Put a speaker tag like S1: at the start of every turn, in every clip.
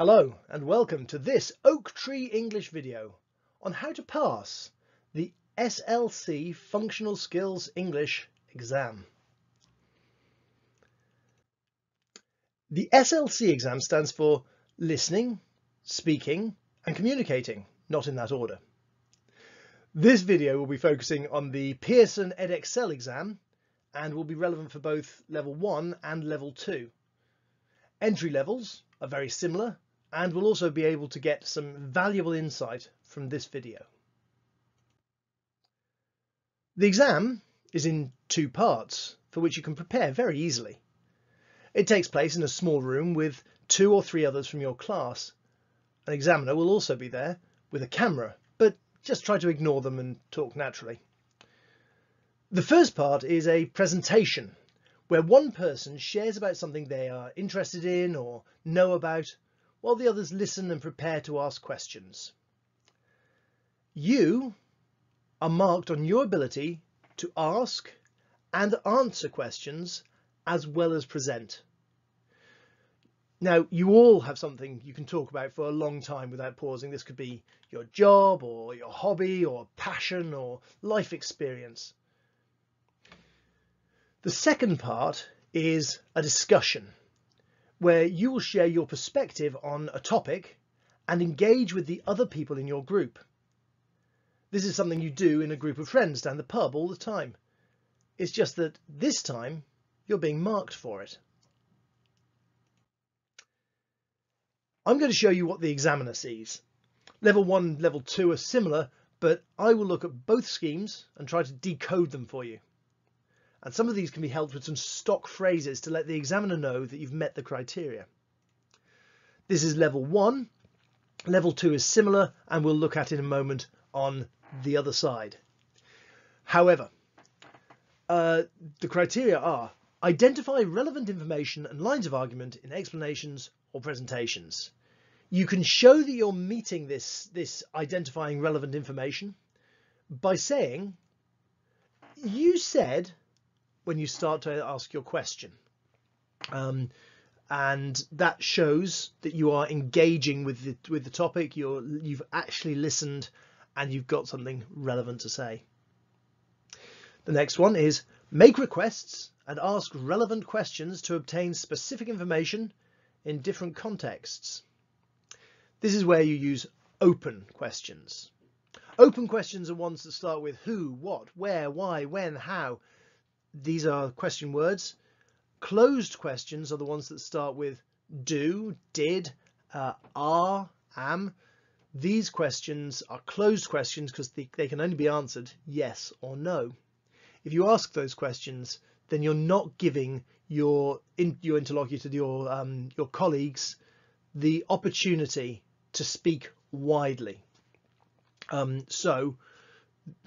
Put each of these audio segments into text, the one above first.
S1: Hello and welcome to this Oak Tree English video on how to pass the SLC Functional Skills English exam. The SLC exam stands for listening, speaking and communicating, not in that order. This video will be focusing on the Pearson Edexcel exam and will be relevant for both level 1 and level 2. Entry levels are very similar and we'll also be able to get some valuable insight from this video. The exam is in two parts for which you can prepare very easily. It takes place in a small room with two or three others from your class. An examiner will also be there with a camera, but just try to ignore them and talk naturally. The first part is a presentation where one person shares about something they are interested in or know about while the others listen and prepare to ask questions. You are marked on your ability to ask and answer questions as well as present. Now, you all have something you can talk about for a long time without pausing. This could be your job or your hobby or passion or life experience. The second part is a discussion where you will share your perspective on a topic and engage with the other people in your group. This is something you do in a group of friends down the pub all the time. It's just that this time you're being marked for it. I'm going to show you what the examiner sees. Level 1 level 2 are similar, but I will look at both schemes and try to decode them for you. And some of these can be helped with some stock phrases to let the examiner know that you've met the criteria. This is level one. Level two is similar and we'll look at in a moment on the other side. However, uh, the criteria are identify relevant information and lines of argument in explanations or presentations. You can show that you're meeting this, this identifying relevant information by saying, you said when you start to ask your question. Um, and that shows that you are engaging with the, with the topic, you're, you've actually listened and you've got something relevant to say. The next one is make requests and ask relevant questions to obtain specific information in different contexts. This is where you use open questions. Open questions are ones that start with who, what, where, why, when, how, these are question words. Closed questions are the ones that start with do, did, uh, are, am. These questions are closed questions because they, they can only be answered yes or no. If you ask those questions, then you're not giving your in, your interlocutor, your um, your colleagues, the opportunity to speak widely. Um, so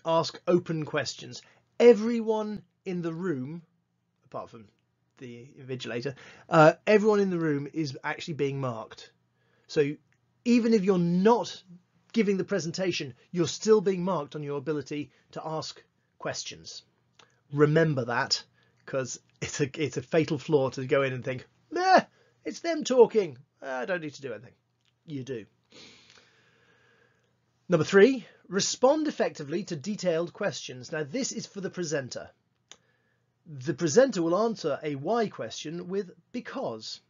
S1: ask open questions. Everyone in the room, apart from the invigilator, uh, everyone in the room is actually being marked. So even if you're not giving the presentation, you're still being marked on your ability to ask questions. Remember that because it's a, it's a fatal flaw to go in and think, meh, it's them talking. I don't need to do anything. You do. Number three, respond effectively to detailed questions. Now this is for the presenter the presenter will answer a why question with because.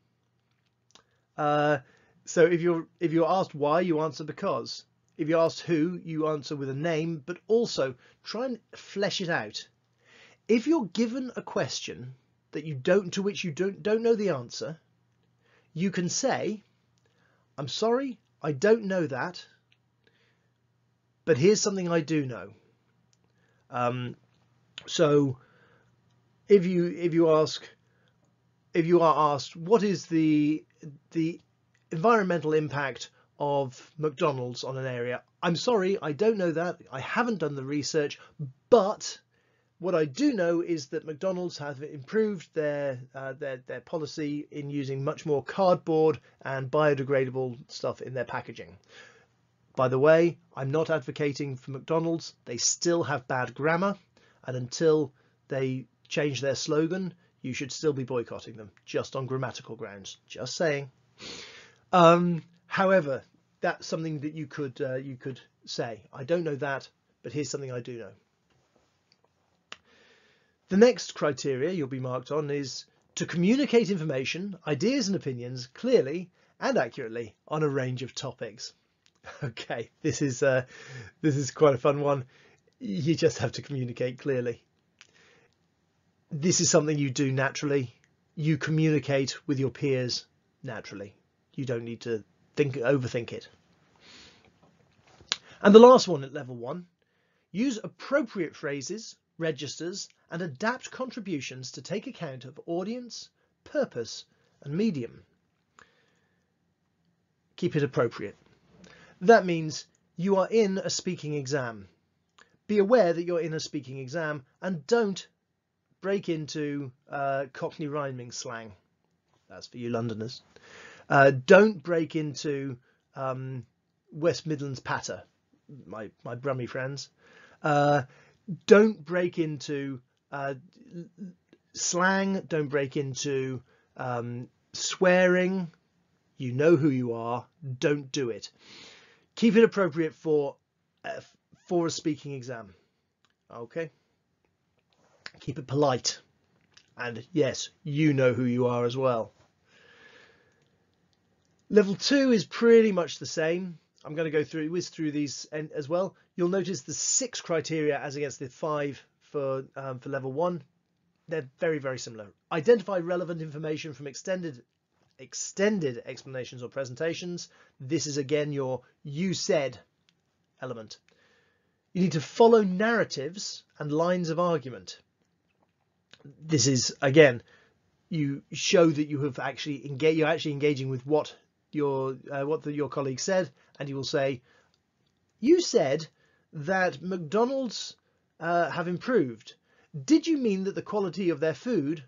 S1: Uh, so if you're if you're asked why, you answer because. If you're asked who, you answer with a name, but also try and flesh it out. If you're given a question that you don't to which you don't don't know the answer, you can say, "I'm sorry, I don't know that, but here's something I do know." Um, so if you if you ask if you are asked what is the the environmental impact of McDonald's on an area, I'm sorry, I don't know that. I haven't done the research, but what I do know is that McDonald's have improved their uh, their their policy in using much more cardboard and biodegradable stuff in their packaging. By the way, I'm not advocating for McDonald's. They still have bad grammar, and until they change their slogan, you should still be boycotting them just on grammatical grounds. Just saying. Um, However, that's something that you could uh, you could say. I don't know that, but here's something I do know. The next criteria you'll be marked on is to communicate information, ideas and opinions clearly and accurately on a range of topics. Okay, this is uh, this is quite a fun one. You just have to communicate clearly. This is something you do naturally. You communicate with your peers naturally. You don't need to think overthink it. And the last one at level one, use appropriate phrases, registers and adapt contributions to take account of audience, purpose and medium. Keep it appropriate. That means you are in a speaking exam. Be aware that you're in a speaking exam and don't break into uh, Cockney rhyming slang. That's for you Londoners. Uh, don't break into um, West Midlands patter, my, my Brummy friends. Uh, don't break into uh, slang, don't break into um, swearing. You know who you are, don't do it. Keep it appropriate for, uh, for a speaking exam. Okay. Keep it polite. And yes, you know who you are as well. Level two is pretty much the same. I'm going to go through whiz through these as well. You'll notice the six criteria as against the five for um, for level one. They're very very similar. Identify relevant information from extended extended explanations or presentations. This is again your you said element. You need to follow narratives and lines of argument. This is again you show that you have actually engaged you're actually engaging with what your uh, what the, your colleague said, and you will say, "You said that McDonald's uh, have improved. Did you mean that the quality of their food,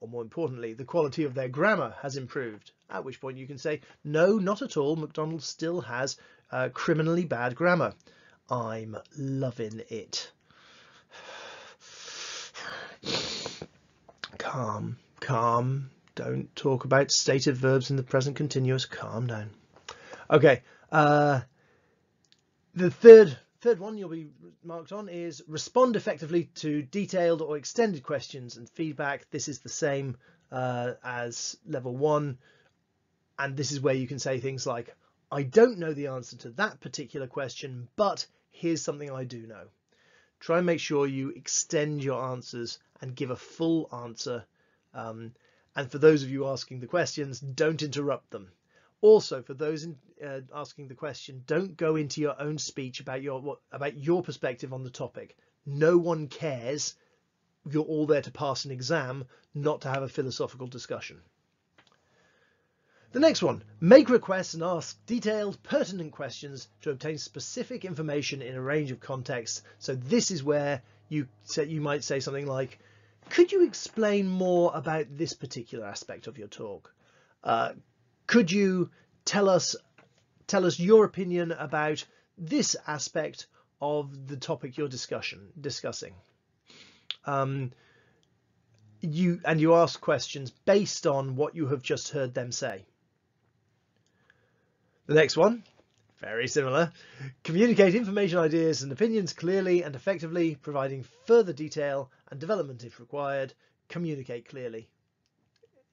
S1: or more importantly, the quality of their grammar has improved?" At which point you can say, "No, not at all. McDonald's still has uh, criminally bad grammar." I'm loving it. Calm, calm, don't talk about stative verbs in the present continuous. Calm down. Okay. Uh, the third third one you'll be marked on is respond effectively to detailed or extended questions and feedback. This is the same uh, as level one. And this is where you can say things like, I don't know the answer to that particular question, but here's something I do know. Try and make sure you extend your answers and give a full answer um, and for those of you asking the questions, don't interrupt them. Also, for those in, uh, asking the question, don't go into your own speech about your what, about your perspective on the topic. No one cares. You're all there to pass an exam, not to have a philosophical discussion. The next one, make requests and ask detailed, pertinent questions to obtain specific information in a range of contexts. So this is where you say, you might say something like, could you explain more about this particular aspect of your talk? Uh, could you tell us tell us your opinion about this aspect of the topic you're discussion discussing? Um, you and you ask questions based on what you have just heard them say. The next one, very similar. Communicate information, ideas and opinions clearly and effectively, providing further detail and development if required. Communicate clearly.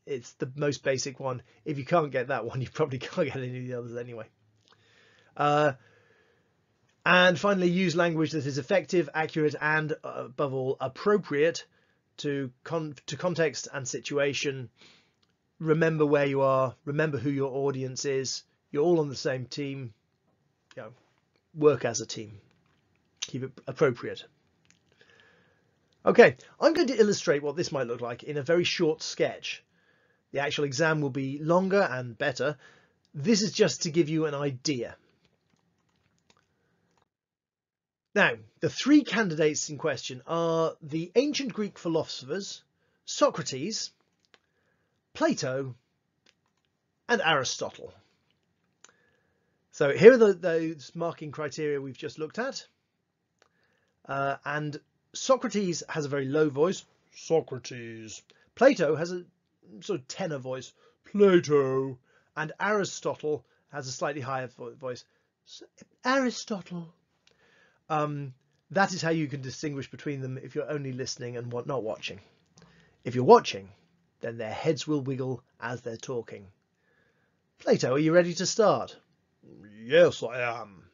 S1: It's the most basic one. If you can't get that one, you probably can't get any of the others anyway. Uh, and finally, use language that is effective, accurate, and uh, above all, appropriate to, con to context and situation. Remember where you are, remember who your audience is. You're all on the same team you know, work as a team. Keep it appropriate. Okay, I'm going to illustrate what this might look like in a very short sketch. The actual exam will be longer and better. This is just to give you an idea. Now, the three candidates in question are the ancient Greek philosophers, Socrates, Plato, and Aristotle. So here are the, those marking criteria we've just looked at. Uh, and Socrates has a very low voice, Socrates. Plato has a sort of tenor voice, Plato. And Aristotle has a slightly higher voice. Aristotle. Um, that is how you can distinguish between them if you're only listening and not watching. If you're watching, then their heads will wiggle as they're talking. Plato, are you ready to start?
S2: Yes, I am.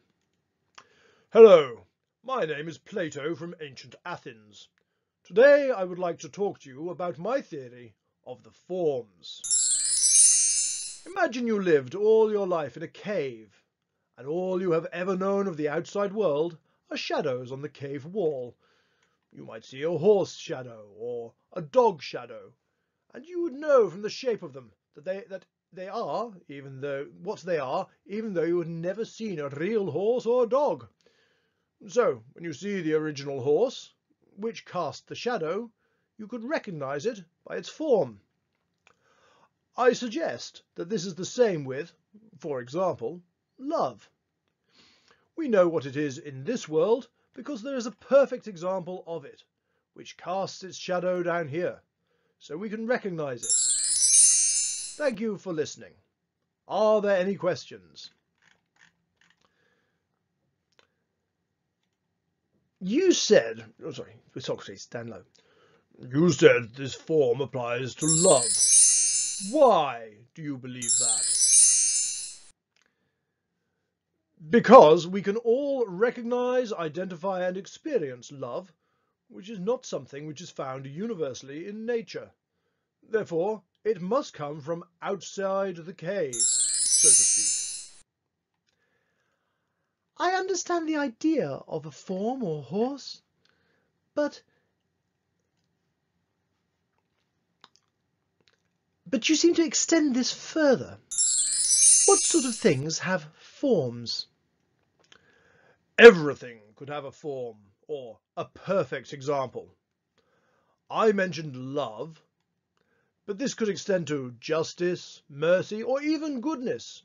S2: Hello, my name is Plato from ancient Athens. Today I would like to talk to you about my theory of the forms. Imagine you lived all your life in a cave, and all you have ever known of the outside world are shadows on the cave wall. You might see a horse shadow or a dog shadow, and you would know from the shape of them that they that they are, even though what they are, even though you had never seen a real horse or a dog. So, when you see the original horse, which cast the shadow, you could recognize it by its form. I suggest that this is the same with, for example, love. We know what it is in this world because there is a perfect example of it, which casts its shadow down here, so we can recognize it. Thank you for listening. Are there any questions?
S1: You said, oh sorry, with Socrates, down low.
S2: You said this form applies to love. Why do you believe that?
S1: Because we can all recognize, identify and experience love, which is not something which is found universally in nature. Therefore, it must come from outside the cave, so to speak. I understand the idea of a form or horse, but But you seem to extend this further. What sort of things have forms?
S2: Everything could have a form, or a perfect example. I mentioned love, but this could extend to justice, mercy, or even goodness.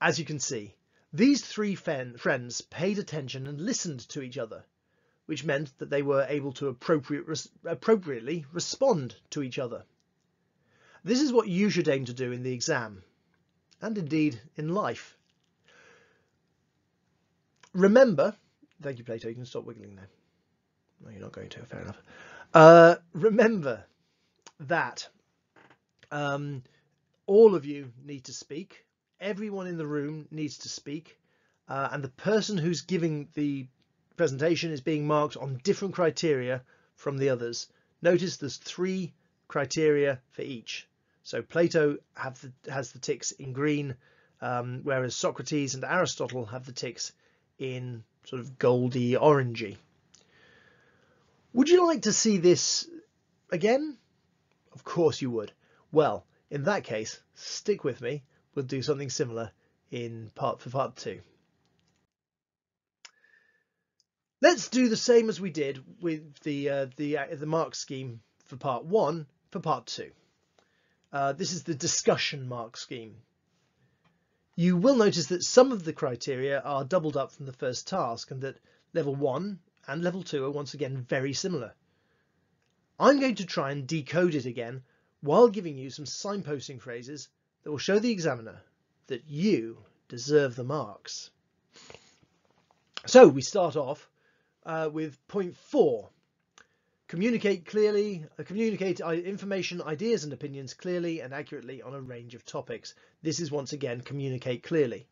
S1: As you can see, these three friends paid attention and listened to each other which meant that they were able to appropriate, res appropriately respond to each other. This is what you should aim to do in the exam, and indeed in life. Remember, thank you Plato, you can stop wiggling now. No, you're not going to, fair enough. Uh, remember that um, all of you need to speak, everyone in the room needs to speak, uh, and the person who's giving the presentation is being marked on different criteria from the others. Notice there's three criteria for each. So Plato the, has the ticks in green, um, whereas Socrates and Aristotle have the ticks in sort of goldy orangey. Would you like to see this again? Of course you would. Well, in that case, stick with me. We'll do something similar in part for part two. Let's do the same as we did with the uh, the uh, the mark scheme for part one for part two. Uh, this is the discussion mark scheme. You will notice that some of the criteria are doubled up from the first task and that level one and level two are once again very similar. I'm going to try and decode it again while giving you some signposting phrases that will show the examiner that you deserve the marks. So we start off uh, with point four. Communicate clearly, uh, communicate information, ideas and opinions clearly and accurately on a range of topics. This is once again, communicate clearly.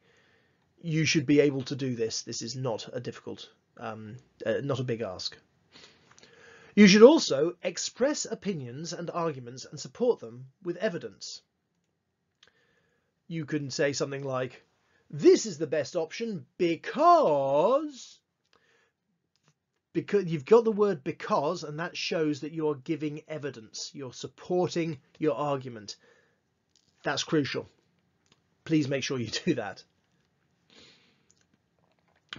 S1: You should be able to do this. This is not a difficult, um, uh, not a big ask. You should also express opinions and arguments and support them with evidence. You can say something like, this is the best option because because you've got the word because and that shows that you're giving evidence. You're supporting your argument. That's crucial. Please make sure you do that.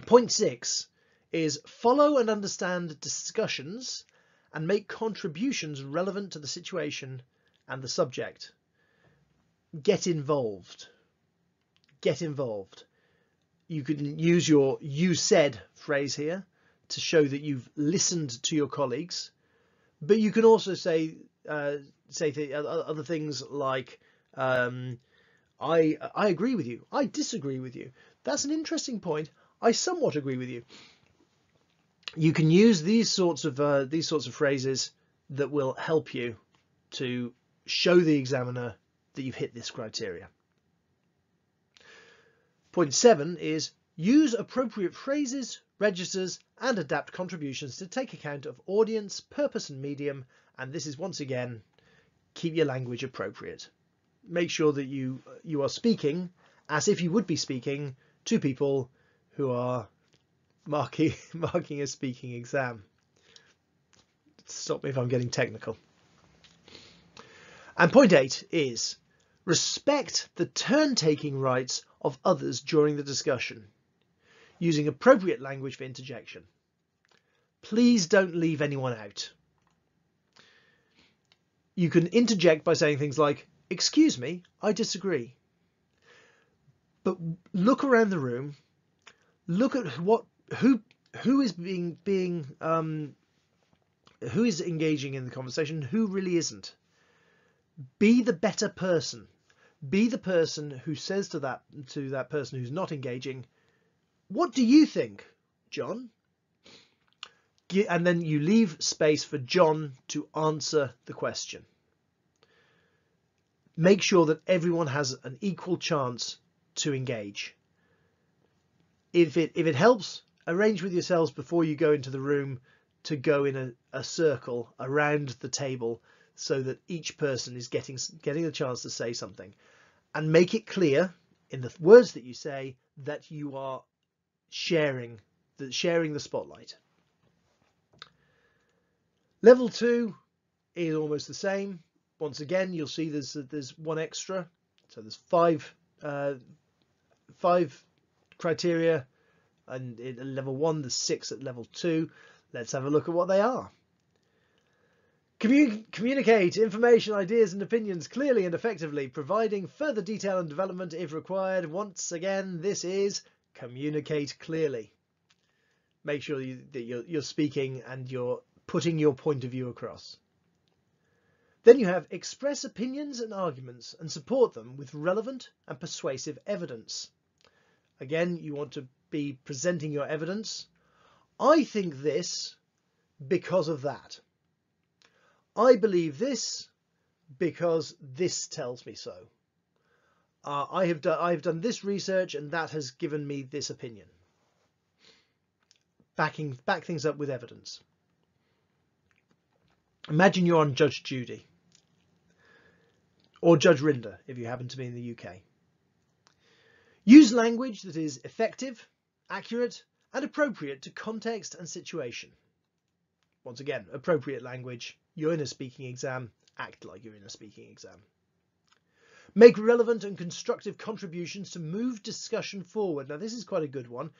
S1: Point six is follow and understand discussions and make contributions relevant to the situation and the subject get involved get involved you can use your you said phrase here to show that you've listened to your colleagues. But you can also say uh, say th other things like, um, I I agree with you. I disagree with you. That's an interesting point. I somewhat agree with you. You can use these sorts of uh, these sorts of phrases that will help you to show the examiner that you've hit this criteria. Point seven is use appropriate phrases, registers and adapt contributions to take account of audience, purpose and medium. And this is once again, keep your language appropriate. Make sure that you you are speaking as if you would be speaking to people who are marking marking a speaking exam. Stop me if I'm getting technical. And point eight is respect the turn-taking rights of others during the discussion, using appropriate language for interjection. Please don't leave anyone out. You can interject by saying things like, excuse me, I disagree. But look around the room, look at what who who is being being um, who is engaging in the conversation, who really isn't. Be the better person. Be the person who says to that to that person who's not engaging, "What do you think, John?" And then you leave space for John to answer the question. Make sure that everyone has an equal chance to engage. If it if it helps, arrange with yourselves before you go into the room to go in a, a circle around the table so that each person is getting getting a chance to say something. And make it clear in the words that you say that you are sharing the sharing the spotlight. Level two is almost the same. Once again you'll see there's there's one extra. So there's five uh, five criteria and at level one there's six at level two Let's have a look at what they are. Commun communicate information, ideas and opinions clearly and effectively, providing further detail and development if required. Once again, this is communicate clearly. Make sure you, that you're, you're speaking and you're putting your point of view across. Then you have express opinions and arguments and support them with relevant and persuasive evidence. Again, you want to be presenting your evidence I think this because of that. I believe this because this tells me so. Uh, I have done I've done this research and that has given me this opinion. Backing back things up with evidence. Imagine you're on Judge Judy or Judge Rinder if you happen to be in the UK. Use language that is effective, accurate and appropriate to context and situation. Once again, appropriate language. You're in a speaking exam, act like you're in a speaking exam. Make relevant and constructive contributions to move discussion forward. Now, this is quite a good one.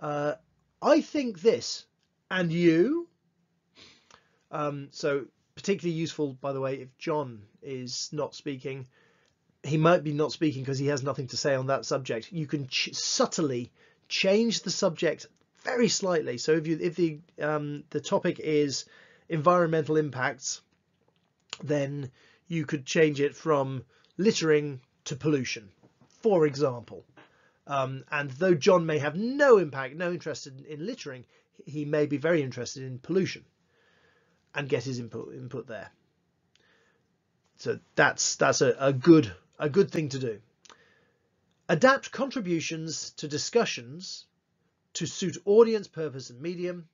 S1: Uh, I think this, and you. Um, so particularly useful, by the way, if John is not speaking, he might be not speaking because he has nothing to say on that subject. You can subtly change the subject very slightly. So if you if the um, the topic is environmental impacts, then you could change it from littering to pollution, for example. Um, and though John may have no impact, no interest in, in, littering, he may be very interested in pollution and get his input input there. So that's that's a, a good a good thing to do. Adapt contributions to discussions to suit audience purpose and medium.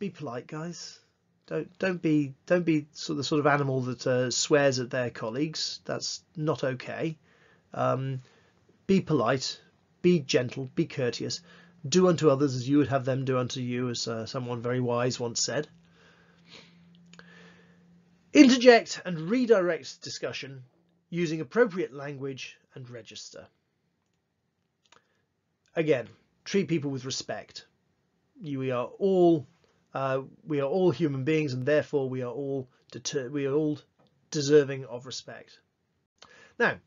S1: Be polite guys. Don't don't be don't be sort of the sort of animal that uh, swears at their colleagues. That's not okay. Um, be polite. Be gentle. Be courteous. Do unto others as you would have them do unto you as uh, someone very wise once said. Interject and redirect discussion using appropriate language and register again treat people with respect. We are all uh, we are all human beings, and therefore we are all we are all deserving of respect. Now,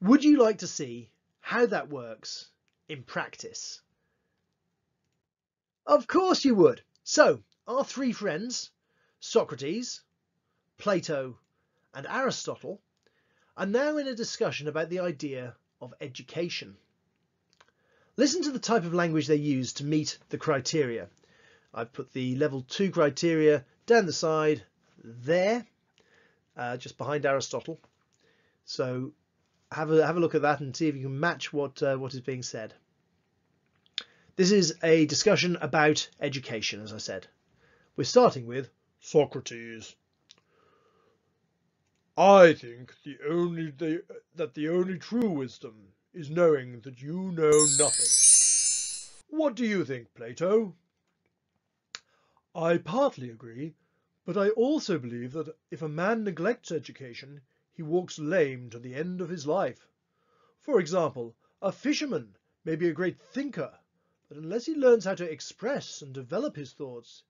S1: would you like to see how that works in practice? Of course you would. So, our three friends, Socrates, Plato, and Aristotle, are now in a discussion about the idea of education. Listen to the type of language they use to meet the criteria. I've put the level 2 criteria down the side there, uh, just behind Aristotle. So have a have a look at that and see if you can match what uh, what is being said. This is a discussion about education, as I said. We're starting with
S2: Socrates. I think the only the, that the only true wisdom is knowing that you know nothing. What do you think, Plato?
S3: I partly agree, but I also believe that if a man neglects education, he walks lame to the end of his life. For example, a fisherman may be a great thinker, but unless he learns how to express and develop his thoughts,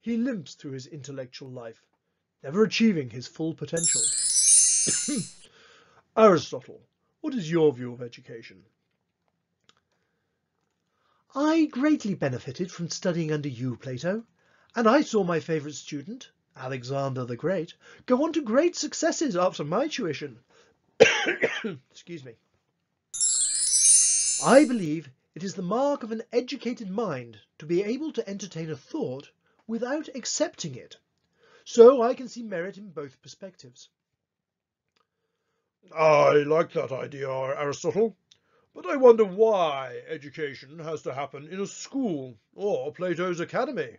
S3: he limps through his intellectual life, never achieving his full potential. Aristotle, what is your view of education?
S1: I greatly benefited from studying under you, Plato, and I saw my favourite student, Alexander the Great, go on to great successes after my tuition. Excuse me. I believe it is the mark of an educated mind to be able to entertain a thought without accepting it. So I can see merit in both perspectives.
S2: I like that idea, Aristotle, but I wonder why education has to happen in a school or Plato's academy.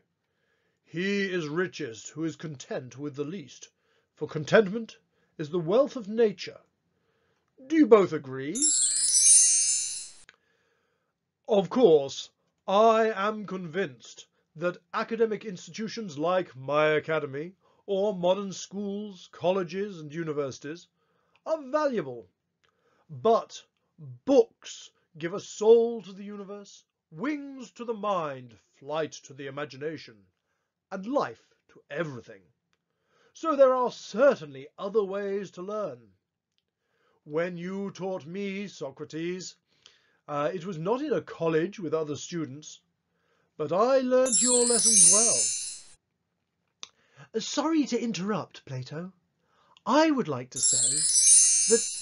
S2: He is richest who is content with the least, for contentment is the wealth of nature. Do you both agree? Of course, I am convinced that academic institutions like my academy, or modern schools, colleges and universities, are valuable. But books give a soul to the universe, wings to the mind, flight to the imagination, and life to everything. So there are certainly other ways to learn. When you taught me, Socrates, uh, it was not in a college with other students, but I learnt your lessons well.
S1: Sorry to interrupt, Plato. I would like to say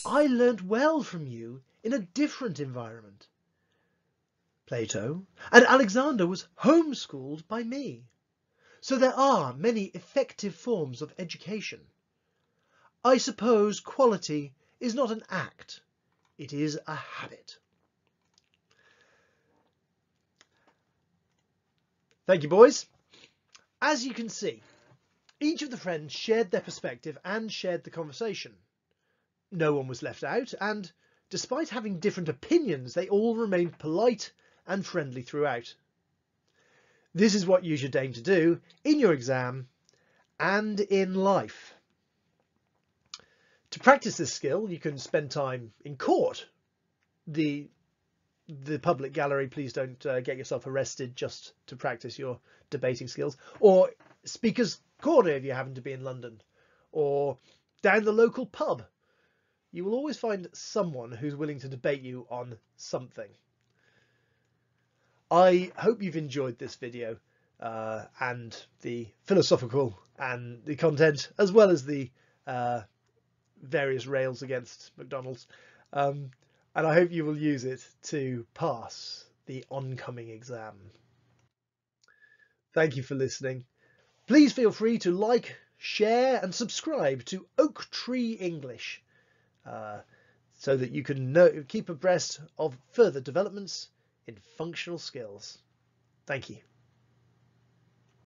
S1: I learnt well from you in a different environment. Plato and Alexander was homeschooled by me. So there are many effective forms of education. I suppose quality is not an act, it is a habit. Thank you, boys. As you can see, each of the friends shared their perspective and shared the conversation. No one was left out, and despite having different opinions, they all remained polite and friendly throughout. This is what you should aim to do in your exam and in life. To practice this skill, you can spend time in court. The the public gallery, please don't uh, get yourself arrested just to practice your debating skills. Or Speaker's Corner if you happen to be in London. Or down the local pub. You will always find someone who's willing to debate you on something. I hope you've enjoyed this video uh, and the philosophical and the content, as well as the uh, various rails against McDonald's. Um, and I hope you will use it to pass the oncoming exam. Thank you for listening. Please feel free to like, share and subscribe to Oak Tree English uh, so that you can know, keep abreast of further developments in functional skills. Thank you.